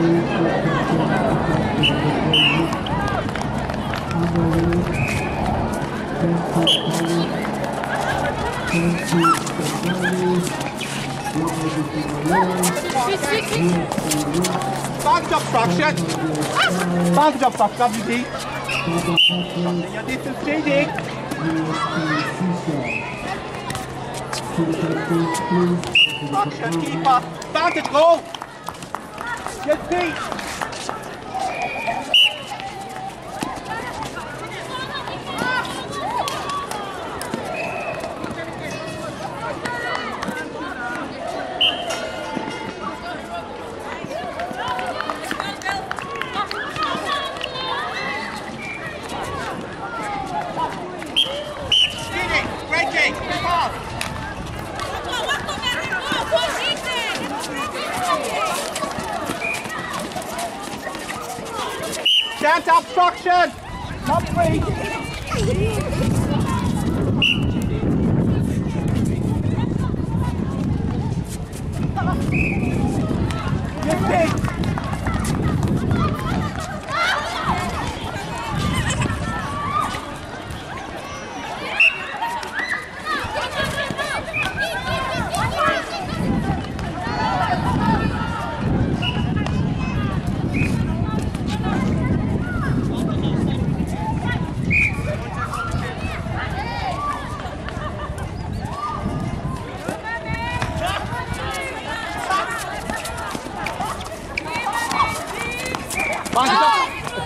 Back obstruction. Back obstruction, WD. Your distance changing. Obstruction, keeper. Vantage, go. Good feet. Plant obstruction! Stop breathing!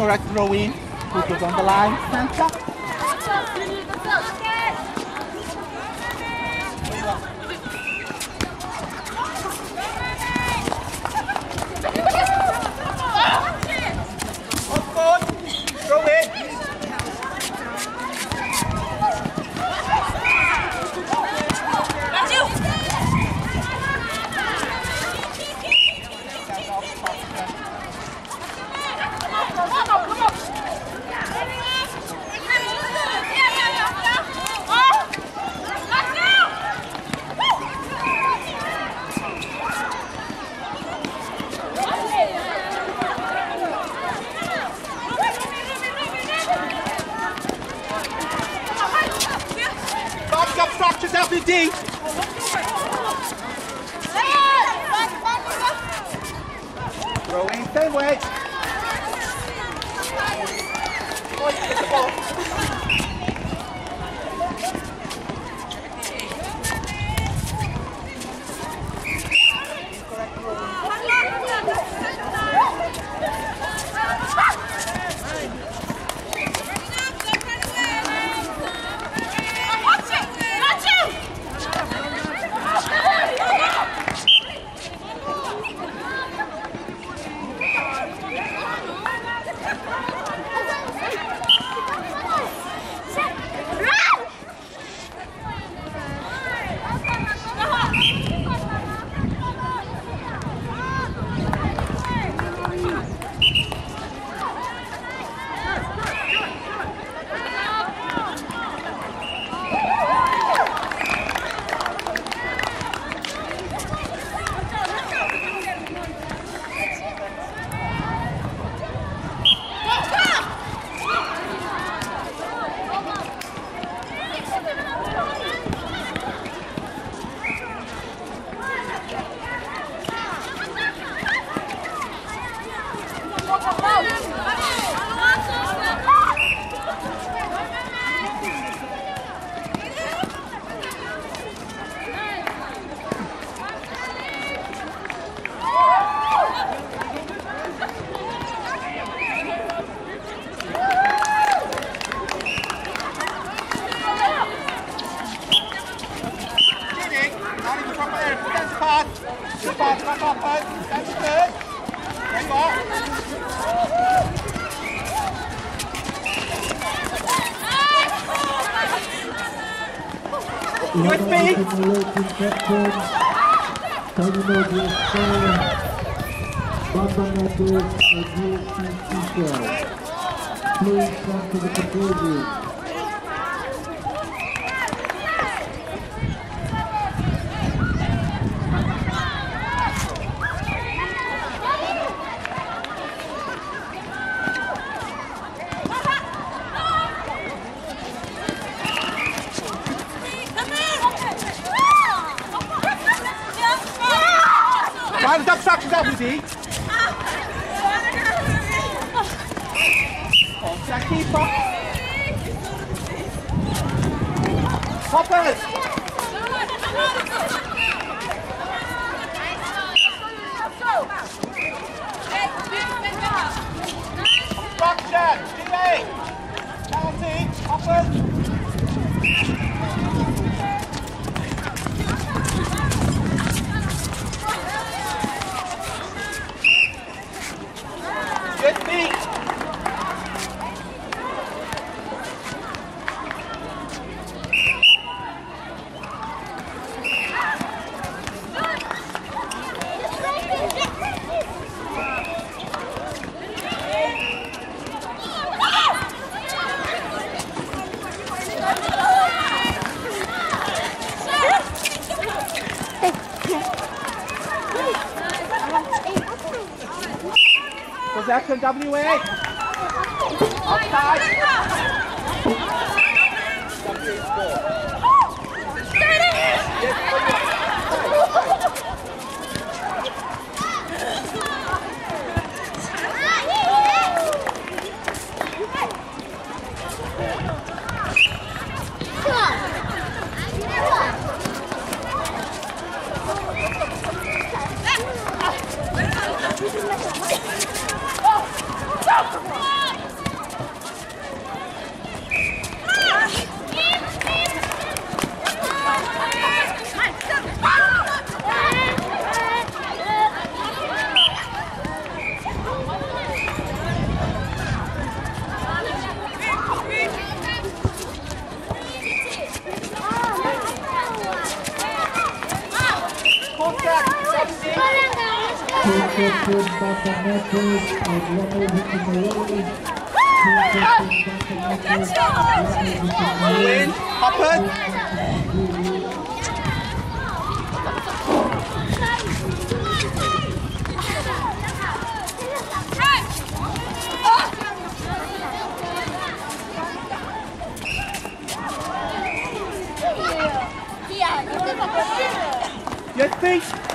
Incorrect throw in, put it on the line, center. structures LPD. Throw in, stay wet. With me. Please come to the. easy. Contact. Hoppers. Jackson WA. Offside. Thank you. あ! Captain, Bamba Nadir, and. Hoppers. Good feet.